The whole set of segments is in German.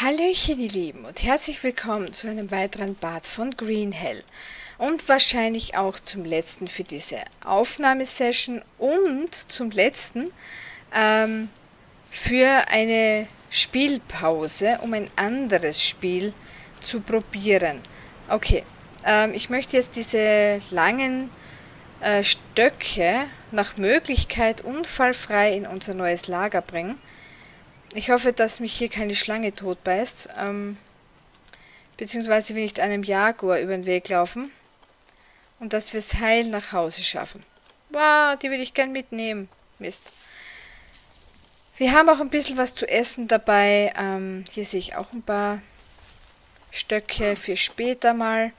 Hallöchen, ihr Lieben, und herzlich willkommen zu einem weiteren Bad von Green Hell. Und wahrscheinlich auch zum letzten für diese Aufnahmesession und zum letzten ähm, für eine Spielpause, um ein anderes Spiel zu probieren. Okay, ähm, ich möchte jetzt diese langen äh, Stöcke nach Möglichkeit unfallfrei in unser neues Lager bringen. Ich hoffe, dass mich hier keine Schlange tot beißt. Ähm, beziehungsweise wir nicht einem Jaguar über den Weg laufen. Und dass wir es heil nach Hause schaffen. Wow, die würde ich gern mitnehmen. Mist. Wir haben auch ein bisschen was zu essen dabei. Ähm, hier sehe ich auch ein paar Stöcke für später mal.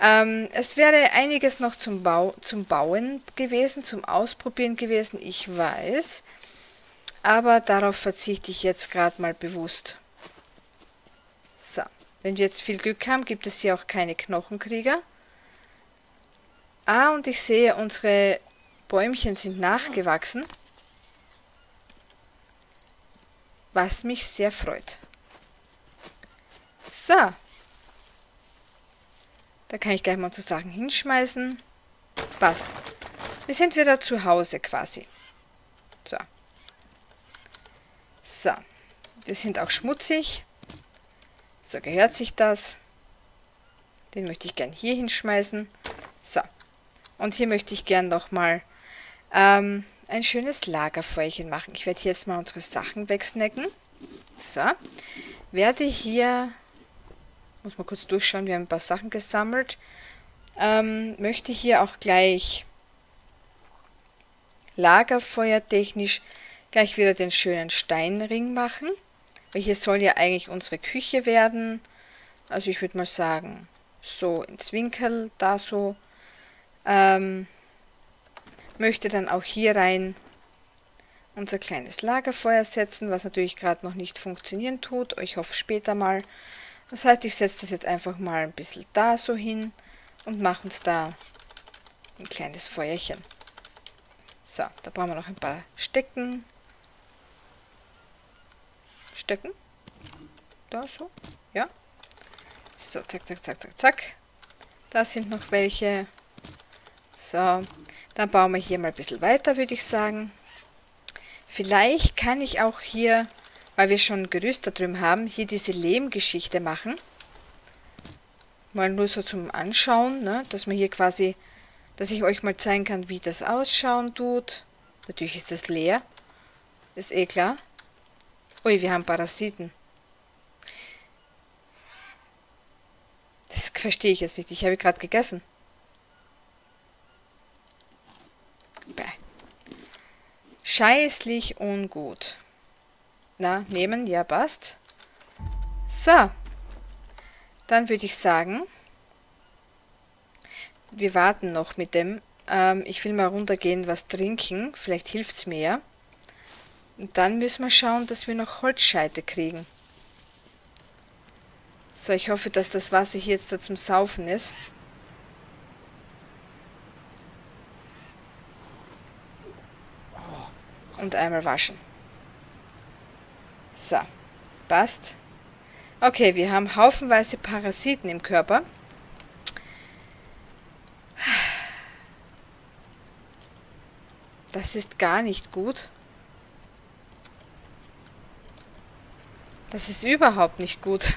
Ähm, es wäre einiges noch zum, Bau, zum Bauen gewesen, zum Ausprobieren gewesen, ich weiß. Aber darauf verzichte ich jetzt gerade mal bewusst. So, wenn wir jetzt viel Glück haben, gibt es hier auch keine Knochenkrieger. Ah, und ich sehe, unsere Bäumchen sind nachgewachsen. Was mich sehr freut. So. Da kann ich gleich mal unsere Sachen hinschmeißen. Passt. Wir sind wieder zu Hause quasi. So. So, wir sind auch schmutzig. So gehört sich das. Den möchte ich gern hier hinschmeißen. So, und hier möchte ich gern nochmal ähm, ein schönes Lagerfeuerchen machen. Ich werde hier jetzt mal unsere Sachen wegsnacken. So, werde hier, muss mal kurz durchschauen, wir haben ein paar Sachen gesammelt. Ähm, möchte hier auch gleich lagerfeuertechnisch gleich wieder den schönen Steinring machen. Weil hier soll ja eigentlich unsere Küche werden. Also ich würde mal sagen, so ins Winkel, da so. Ähm, möchte dann auch hier rein unser kleines Lagerfeuer setzen, was natürlich gerade noch nicht funktionieren tut. Ich hoffe später mal. Das heißt, ich setze das jetzt einfach mal ein bisschen da so hin und mache uns da ein kleines Feuerchen. So, da brauchen wir noch ein paar Stecken, stecken. Da so. Ja. So, zack, zack, zack, zack, zack. Da sind noch welche. So, dann bauen wir hier mal ein bisschen weiter, würde ich sagen. Vielleicht kann ich auch hier, weil wir schon Gerüst da drüben haben, hier diese Lehmgeschichte machen. Mal nur so zum Anschauen, ne? dass man hier quasi, dass ich euch mal zeigen kann, wie das ausschauen tut. Natürlich ist das leer, ist eh klar. Ui, wir haben Parasiten. Das verstehe ich jetzt nicht. Ich habe gerade gegessen. Bäh. Scheißlich ungut. Na, nehmen, ja, passt. So. Dann würde ich sagen, wir warten noch mit dem. Ähm, ich will mal runtergehen, was trinken. Vielleicht hilft es mir ja. Und dann müssen wir schauen, dass wir noch Holzscheite kriegen. So, ich hoffe, dass das Wasser hier jetzt da zum Saufen ist. Und einmal waschen. So, passt. Okay, wir haben haufenweise Parasiten im Körper. Das ist gar nicht gut. Das ist überhaupt nicht gut.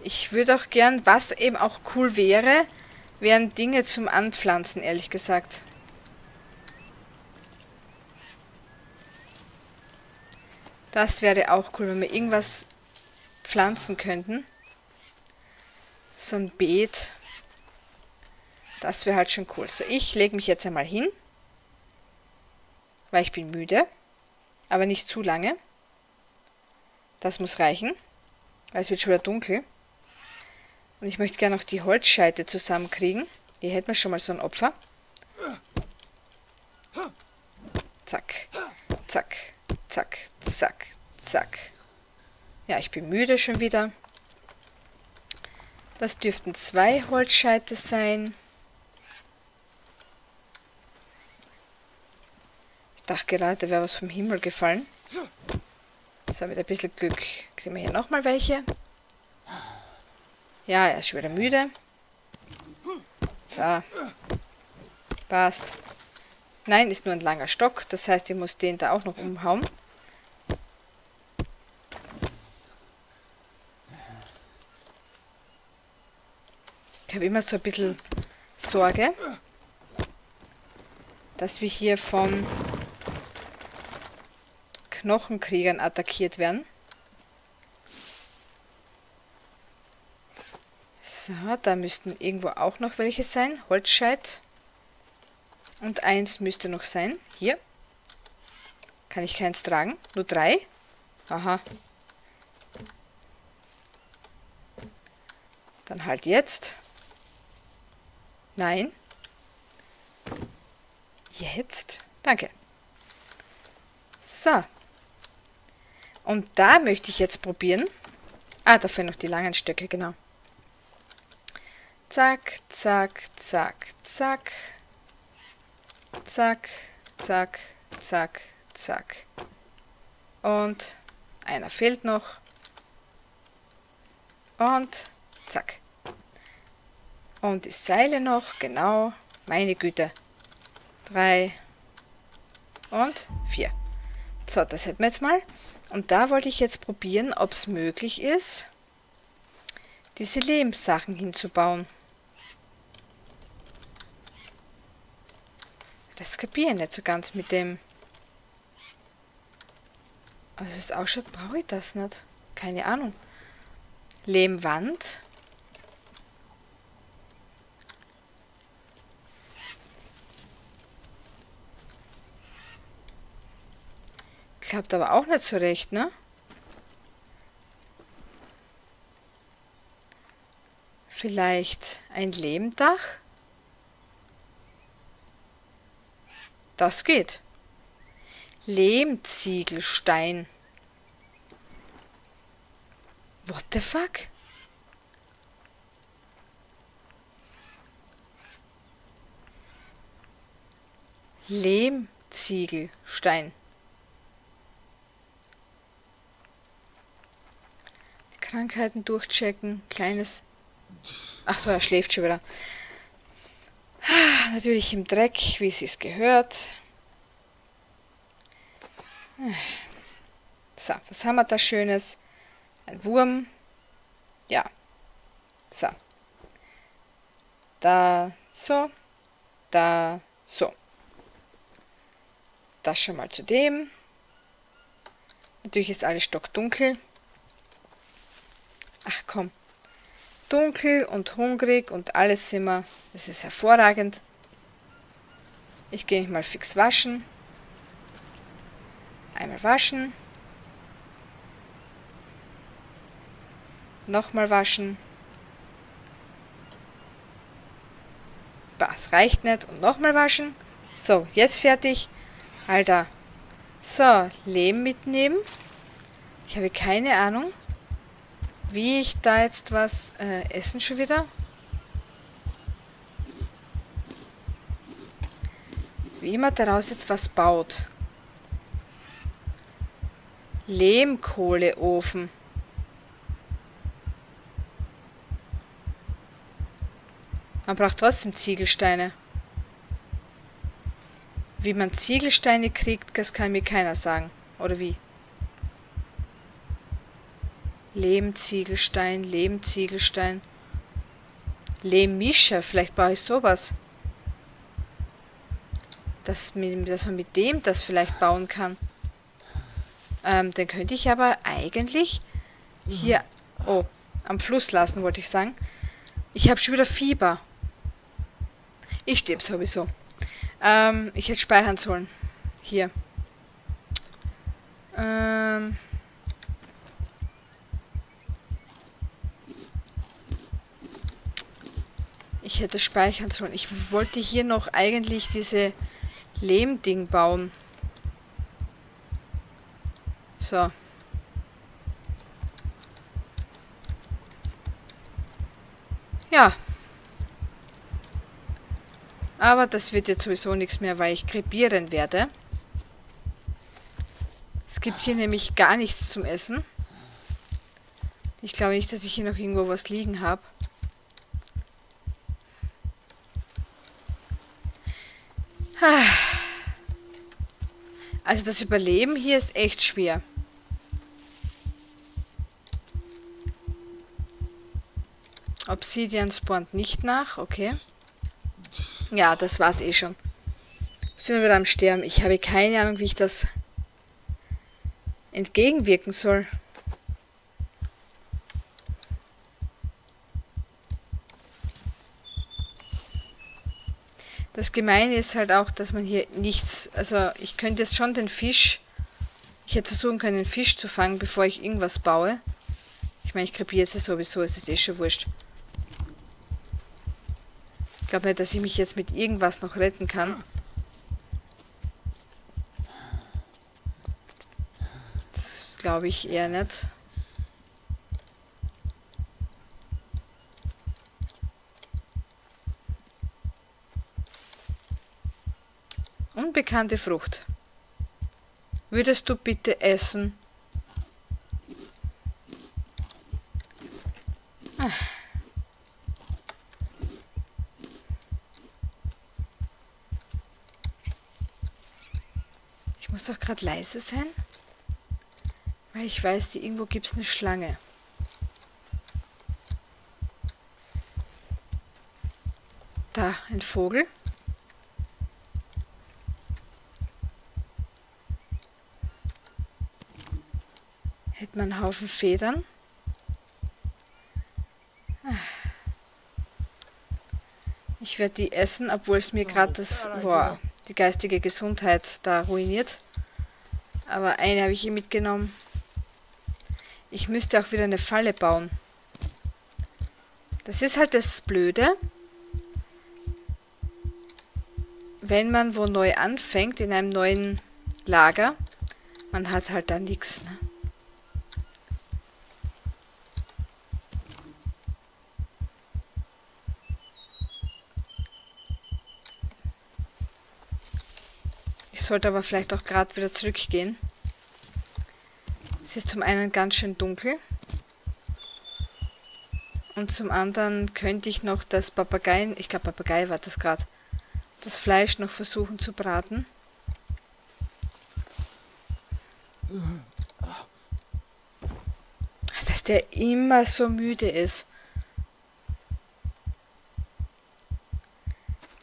Ich würde auch gern, was eben auch cool wäre, wären Dinge zum Anpflanzen, ehrlich gesagt. Das wäre auch cool, wenn wir irgendwas pflanzen könnten. So ein Beet. Das wäre halt schon cool. So, ich lege mich jetzt einmal hin weil ich bin müde, aber nicht zu lange. Das muss reichen, weil es wird schon wieder dunkel. Und ich möchte gerne noch die Holzscheite zusammenkriegen. Hier hätten wir schon mal so ein Opfer. Zack, zack, zack, zack, zack. Ja, ich bin müde schon wieder. Das dürften zwei Holzscheite sein. Dachte gerade, da wäre was vom Himmel gefallen. So, mit ein bisschen Glück kriegen wir hier nochmal welche. Ja, er ist schon wieder müde. So. Passt. Nein, ist nur ein langer Stock. Das heißt, ich muss den da auch noch umhauen. Ich habe immer so ein bisschen Sorge, dass wir hier von Knochenkriegern attackiert werden. So, da müssten irgendwo auch noch welche sein. Holzscheit. Und eins müsste noch sein. Hier. Kann ich keins tragen. Nur drei. Aha. Dann halt jetzt. Nein. Jetzt. Danke. So. Und da möchte ich jetzt probieren. Ah, da fehlen noch die langen Stöcke, genau. Zack, zack, zack, zack. Zack, zack, zack, zack. Und einer fehlt noch. Und zack. Und die Seile noch, genau. Meine Güte. Drei und vier. So, das hätten wir jetzt mal. Und da wollte ich jetzt probieren, ob es möglich ist, diese Lehmsachen hinzubauen. Das kapiere ich nicht so ganz mit dem. Also es ausschaut, brauche ich das nicht. Keine Ahnung. Klappt aber auch nicht so recht, ne? Vielleicht ein Lehmdach? Das geht. Lehmziegelstein. What the fuck? Lehmziegelstein. Krankheiten durchchecken. Kleines. Ach so, er schläft schon wieder. Natürlich im Dreck, wie es sich gehört. So, was haben wir da Schönes? Ein Wurm. Ja. So. Da, so. Da, so. Das schon mal zu dem. Natürlich ist alles stockdunkel. Ach komm. Dunkel und hungrig und alles wir. Das ist hervorragend. Ich gehe mal fix waschen. Einmal waschen. Nochmal waschen. Das reicht nicht. Und nochmal waschen. So, jetzt fertig. Alter. So, Lehm mitnehmen. Ich habe keine Ahnung. Wie ich da jetzt was äh, essen schon wieder? Wie man daraus jetzt was baut. Lehmkohleofen. Man braucht trotzdem Ziegelsteine. Wie man Ziegelsteine kriegt, das kann mir keiner sagen. Oder wie? Lehmziegelstein, Lehmziegelstein. Lehmmischer, vielleicht brauche ich sowas. Dass, dass man mit dem das vielleicht bauen kann. Ähm, den könnte ich aber eigentlich hier, oh, am Fluss lassen, wollte ich sagen. Ich habe schon wieder Fieber. Ich sterbe sowieso. Ähm, ich hätte speichern sollen. Hier. Ähm, Ich hätte speichern sollen. Ich wollte hier noch eigentlich diese Lehmding bauen. So. Ja. Aber das wird jetzt sowieso nichts mehr, weil ich krepieren werde. Es gibt hier nämlich gar nichts zum Essen. Ich glaube nicht, dass ich hier noch irgendwo was liegen habe. Also das Überleben hier ist echt schwer. Obsidian spawnt nicht nach, okay. Ja, das war's eh schon. Sind wir wieder am Sterben. Ich habe keine Ahnung, wie ich das entgegenwirken soll. Das Gemeine ist halt auch, dass man hier nichts... Also ich könnte jetzt schon den Fisch... Ich hätte versuchen können, den Fisch zu fangen, bevor ich irgendwas baue. Ich meine, ich krepiere jetzt sowieso, es ist eh schon wurscht. Ich glaube nicht, dass ich mich jetzt mit irgendwas noch retten kann. Das glaube ich eher nicht. Unbekannte Frucht. Würdest du bitte essen? Ah. muss doch gerade leise sein. Weil ich weiß, irgendwo gibt es eine Schlange. Da, ein Vogel. Hätte man einen Haufen Federn. Ich werde die essen, obwohl es mir gerade das, boah, die geistige Gesundheit da ruiniert. Aber eine habe ich hier mitgenommen. Ich müsste auch wieder eine Falle bauen. Das ist halt das Blöde. Wenn man wo neu anfängt, in einem neuen Lager, man hat halt da nichts. Ne? Sollte aber vielleicht auch gerade wieder zurückgehen. Es ist zum einen ganz schön dunkel. Und zum anderen könnte ich noch das Papageien, ich glaube Papagei war das gerade, das Fleisch noch versuchen zu braten. Dass der immer so müde ist.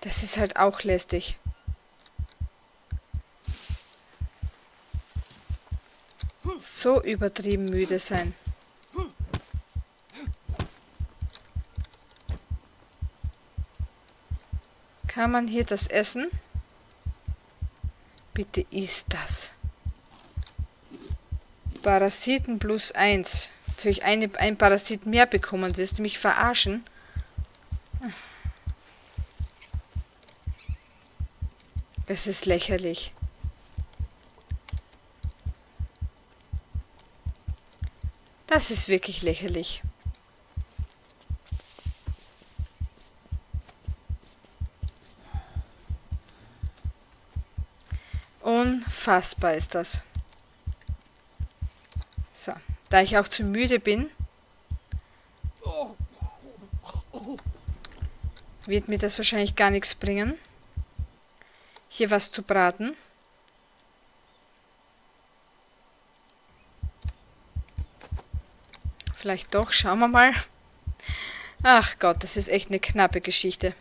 Das ist halt auch lästig. So übertrieben müde sein. Kann man hier das essen? Bitte isst das. Parasiten plus eins. Soll ich eine, ein Parasit mehr bekommen? Willst du mich verarschen? Das ist lächerlich. Das ist wirklich lächerlich. Unfassbar ist das. So, da ich auch zu müde bin, wird mir das wahrscheinlich gar nichts bringen, hier was zu braten. Vielleicht doch, schauen wir mal. Ach Gott, das ist echt eine knappe Geschichte.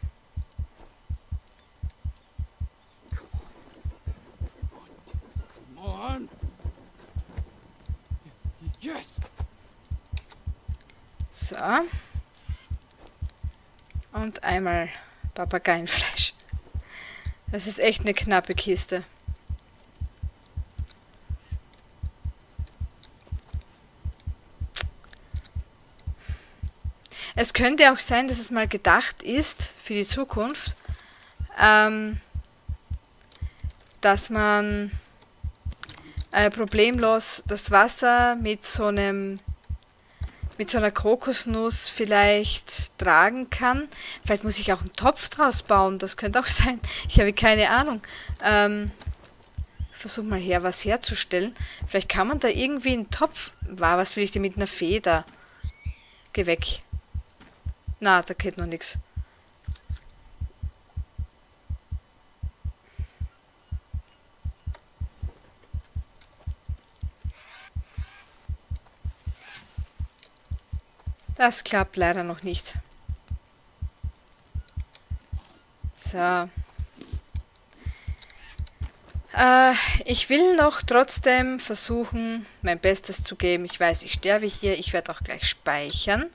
So. Und einmal Papageienfleisch. Das ist echt eine knappe Kiste. Es könnte auch sein, dass es mal gedacht ist für die Zukunft, ähm, dass man äh, problemlos das Wasser mit so einem mit so einer Kokosnuss vielleicht tragen kann. Vielleicht muss ich auch einen Topf draus bauen, das könnte auch sein. Ich habe keine Ahnung. Ähm, versuche mal her, was herzustellen. Vielleicht kann man da irgendwie einen Topf... War, was will ich denn mit einer Feder? Geh weg. Na, da geht noch nichts. Das klappt leider noch nicht. So. Äh, ich will noch trotzdem versuchen, mein Bestes zu geben. Ich weiß, ich sterbe hier. Ich werde auch gleich speichern.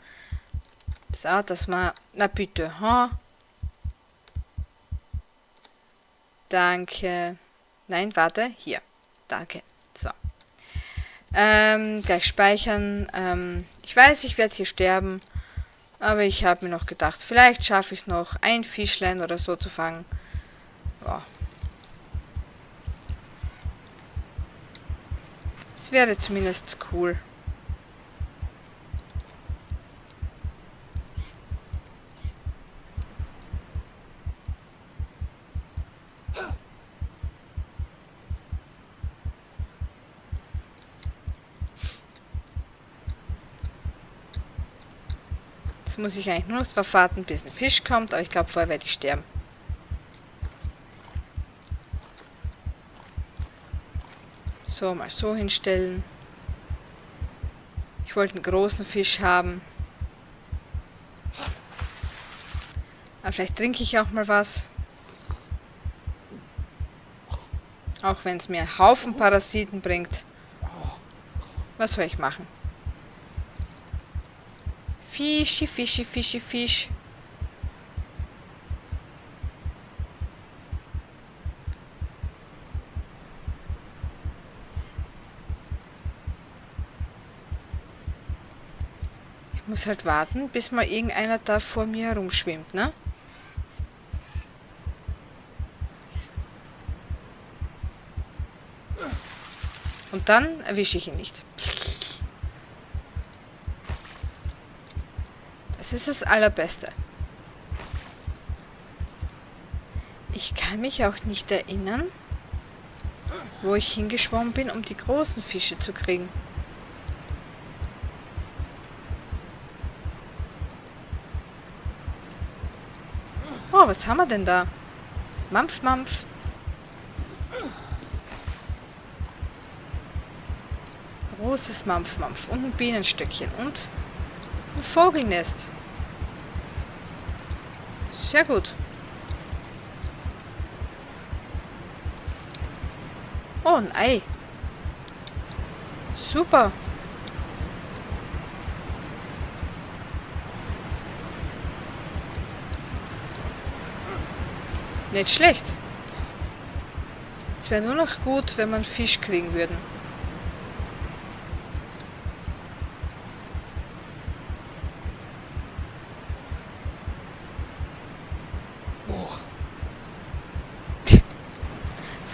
So, dass man... Na bitte, ha? Danke. Nein, warte. Hier. Danke. So. Ähm, gleich speichern. Ähm, ich weiß, ich werde hier sterben. Aber ich habe mir noch gedacht, vielleicht schaffe ich es noch, ein Fischlein oder so zu fangen. Boah. Das wäre zumindest cool. Jetzt muss ich eigentlich nur noch drauf warten, bis ein Fisch kommt, aber ich glaube, vorher werde ich sterben. So, mal so hinstellen. Ich wollte einen großen Fisch haben. Aber vielleicht trinke ich auch mal was. Auch wenn es mir einen Haufen Parasiten bringt. Was soll ich machen? Fischi, Fischi, Fischi, Fisch. Ich muss halt warten, bis mal irgendeiner da vor mir herumschwimmt, ne? Und dann erwische ich ihn nicht. Ist das Allerbeste. Ich kann mich auch nicht erinnern, wo ich hingeschwommen bin, um die großen Fische zu kriegen. Oh, was haben wir denn da? Mampf, Mampf. Großes Mampf, Mampf. Und ein Bienenstöckchen. Und ein Vogelnest. Sehr gut. Oh, ein Ei. Super. Nicht schlecht. Es wäre nur noch gut, wenn man Fisch kriegen würden.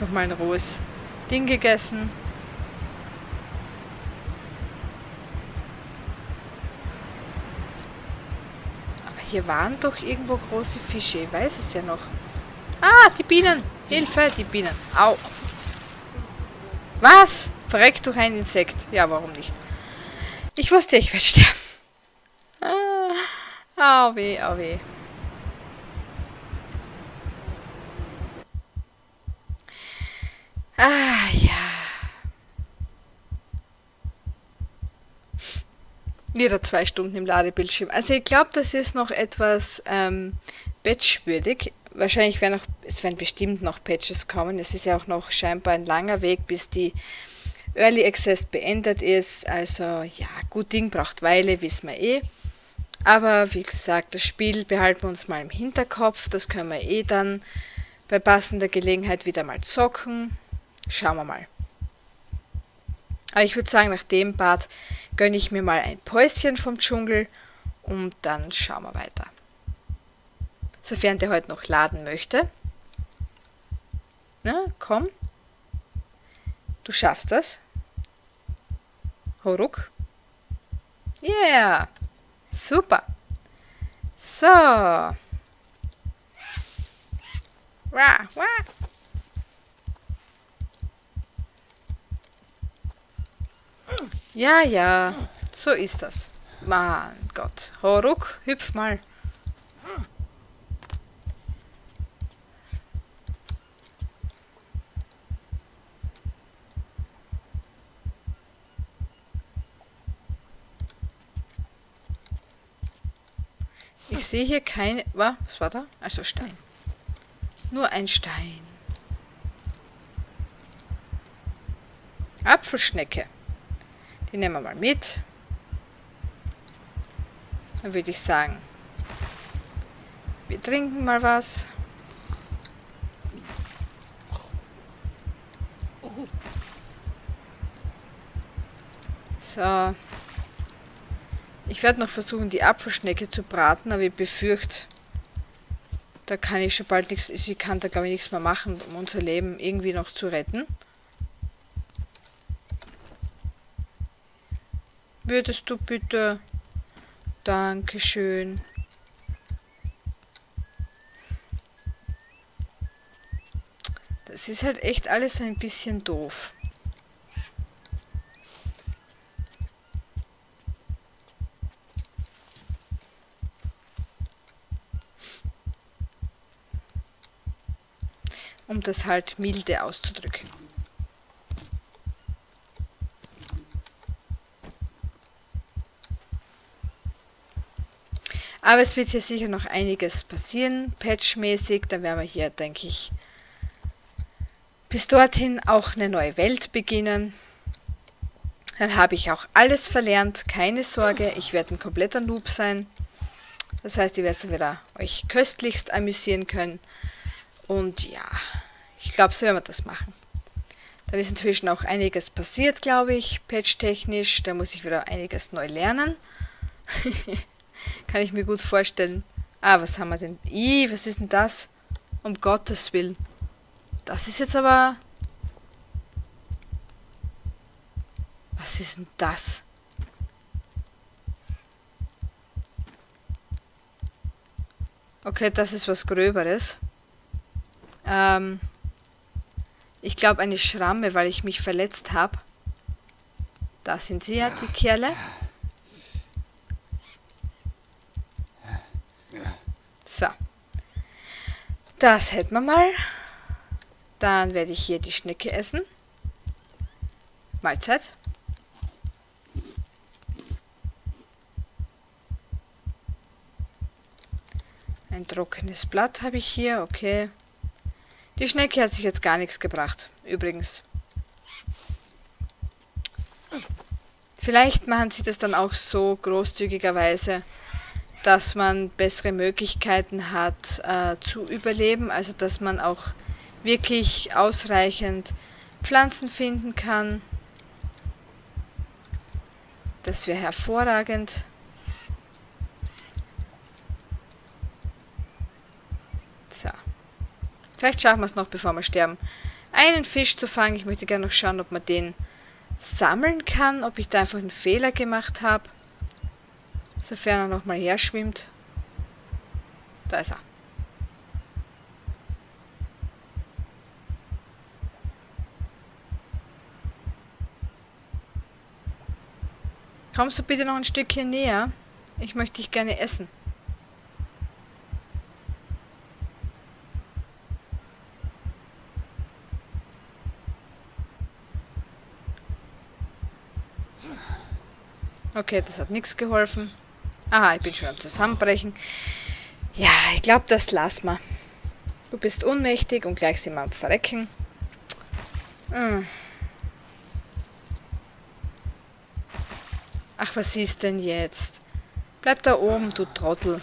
Mal ein rohes Ding gegessen. Aber hier waren doch irgendwo große Fische. Ich weiß es ja noch. Ah, die Bienen. Hilfe, die Bienen. Au. Was? Verreckt durch ein Insekt. Ja, warum nicht? Ich wusste, ich werde sterben. Ah, au weh, au weh. Ah, ja. Wieder zwei Stunden im Ladebildschirm. Also ich glaube, das ist noch etwas ähm, patchwürdig. Wahrscheinlich werden noch, es werden bestimmt noch Patches kommen. Es ist ja auch noch scheinbar ein langer Weg, bis die Early Access beendet ist. Also ja, gut Ding braucht Weile, wissen wir eh. Aber wie gesagt, das Spiel behalten wir uns mal im Hinterkopf. Das können wir eh dann bei passender Gelegenheit wieder mal zocken. Schauen wir mal. Aber ich würde sagen, nach dem Bad gönne ich mir mal ein Päuschen vom Dschungel und dann schauen wir weiter. Sofern der heute noch laden möchte. Na, komm. Du schaffst das. Horuk. Yeah. Super. So. Wah, wah. Ja, ja, so ist das. Mein Gott. Horuk, hüpf mal. Ich sehe hier keine... Was war da? Also Stein. Nur ein Stein. Apfelschnecke. Die nehmen wir mal mit. Dann würde ich sagen, wir trinken mal was. So. Ich werde noch versuchen, die Apfelschnecke zu braten, aber ich befürchte, da kann ich schon bald nichts, ich kann da glaube ich nichts mehr machen, um unser Leben irgendwie noch zu retten. Würdest du bitte... Dankeschön. Das ist halt echt alles ein bisschen doof. Um das halt milde auszudrücken. Aber es wird hier sicher noch einiges passieren, patchmäßig. Dann werden wir hier, denke ich, bis dorthin auch eine neue Welt beginnen. Dann habe ich auch alles verlernt, keine Sorge, ich werde ein kompletter Noob sein. Das heißt, ihr werdet wieder euch köstlichst amüsieren können. Und ja, ich glaube, so werden wir das machen. Dann ist inzwischen auch einiges passiert, glaube ich, patch-technisch. Da muss ich wieder einiges neu lernen. Kann ich mir gut vorstellen. Ah, was haben wir denn? Ih, was ist denn das? Um Gottes Willen. Das ist jetzt aber... Was ist denn das? Okay, das ist was Gröberes. Ähm, ich glaube eine Schramme, weil ich mich verletzt habe. Da sind sie ja, die Kerle. So. Das hätten wir mal. Dann werde ich hier die Schnecke essen. Mahlzeit. Ein trockenes Blatt habe ich hier, okay. Die Schnecke hat sich jetzt gar nichts gebracht, übrigens. Vielleicht machen sie das dann auch so großzügigerweise, dass man bessere Möglichkeiten hat äh, zu überleben, also dass man auch wirklich ausreichend Pflanzen finden kann. Das wäre hervorragend. So. Vielleicht schaffen wir es noch, bevor wir sterben. Einen Fisch zu fangen. Ich möchte gerne noch schauen, ob man den sammeln kann, ob ich da einfach einen Fehler gemacht habe. Sofern er nochmal her schwimmt. Da ist er. Kommst du bitte noch ein Stückchen näher? Ich möchte dich gerne essen. Okay, das hat nichts geholfen. Aha, ich bin schon am Zusammenbrechen. Ja, ich glaube, das lassen wir. Du bist ohnmächtig und gleich sind wir am Verrecken. Hm. Ach, was ist denn jetzt? Bleib da oben, du Trottel.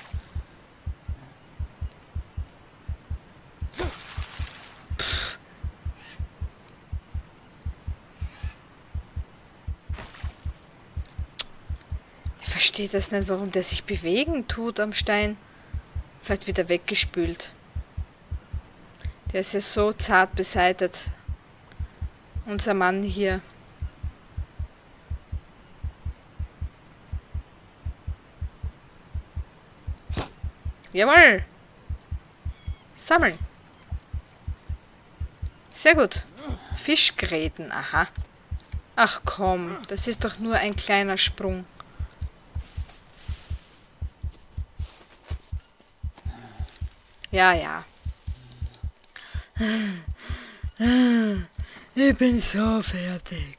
Verstehe das nicht, warum der sich bewegen tut am Stein. Vielleicht wieder weggespült. Der ist ja so zart beseitet. Unser Mann hier. Jawohl! Sammeln. Sehr gut. Fischgräten, aha. Ach komm, das ist doch nur ein kleiner Sprung. Ja, ja. Ich bin so fertig.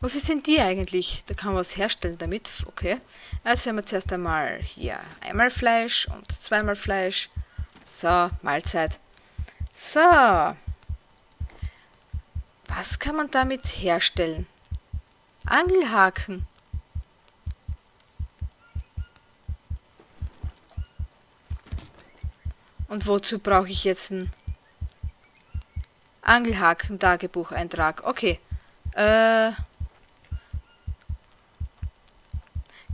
Wofür sind die eigentlich? Da kann man was herstellen damit. Okay. Also haben wir zuerst einmal hier einmal Fleisch und zweimal Fleisch. So, Mahlzeit. So. Was kann man damit herstellen? Angelhaken. Und wozu brauche ich jetzt einen Angelhaken-Tagebucheintrag? Okay. Äh.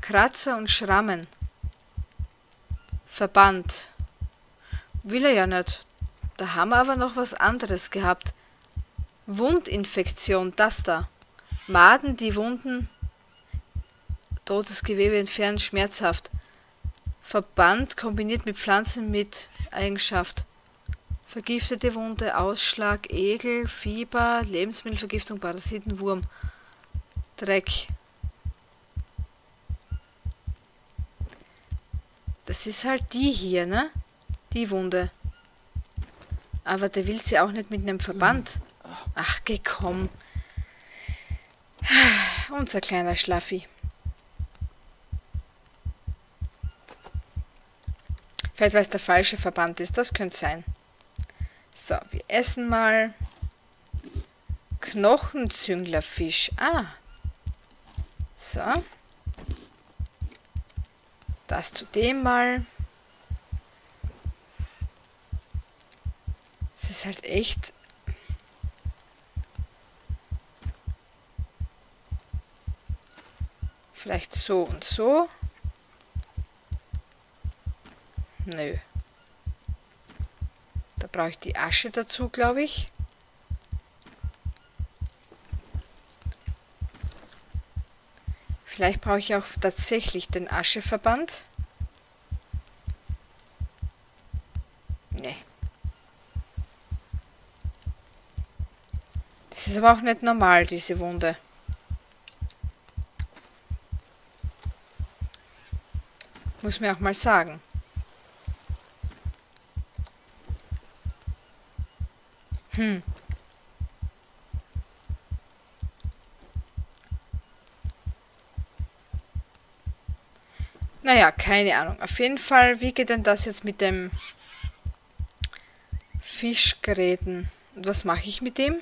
Kratzer und Schrammen. Verband. Will er ja nicht. Da haben wir aber noch was anderes gehabt. Wundinfektion, das da. Maden, die Wunden, totes Gewebe entfernen, schmerzhaft. Verband kombiniert mit Pflanzen mit Eigenschaft. Vergiftete Wunde, Ausschlag, Egel, Fieber, Lebensmittelvergiftung, Parasiten, Wurm. Dreck. Das ist halt die hier, ne? Die Wunde. Aber der will sie auch nicht mit einem Verband. Ach, geh komm. Unser kleiner Schlaffi. Vielleicht weil es der falsche Verband ist, das könnte sein. So, wir essen mal. Knochenzünglerfisch. Ah. So. Das zu dem mal. Es ist halt echt Vielleicht so und so. Nö. Da brauche ich die Asche dazu, glaube ich. Vielleicht brauche ich auch tatsächlich den Ascheverband. Nee. Das ist aber auch nicht normal, diese Wunde. Muss mir auch mal sagen. Hm. Naja, keine Ahnung. Auf jeden Fall, wie geht denn das jetzt mit dem Fischgeräten? Und was mache ich mit dem?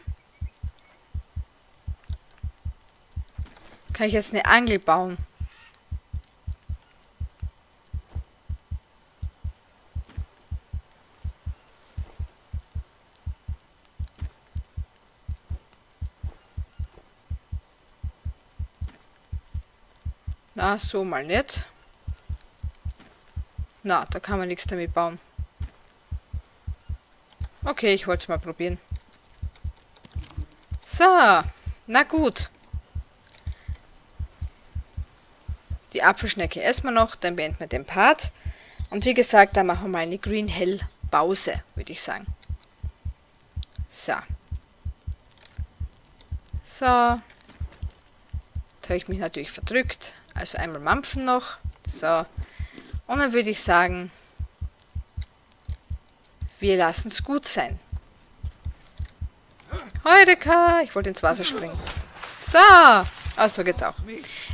Kann ich jetzt eine Angel bauen? So mal nicht. Na, da kann man nichts damit bauen. Okay, ich wollte es mal probieren. So, na gut. Die Apfelschnecke essen wir noch, dann beenden wir den Part. Und wie gesagt, dann machen wir mal eine Green Hell Pause, würde ich sagen. So. So. Da habe ich mich natürlich verdrückt. Also einmal mampfen noch. So. Und dann würde ich sagen, wir lassen es gut sein. Heureka! Ich wollte ins Wasser springen. So! Oh, so geht's auch.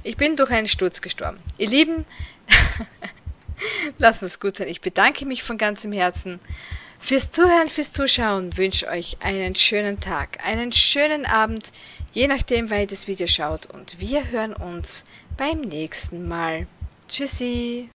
Ich bin durch einen Sturz gestorben. Ihr Lieben, lassen wir es gut sein. Ich bedanke mich von ganzem Herzen fürs Zuhören, fürs Zuschauen. Wünsche euch einen schönen Tag, einen schönen Abend, je nachdem, wer das Video schaut. Und wir hören uns beim nächsten Mal. Tschüssi!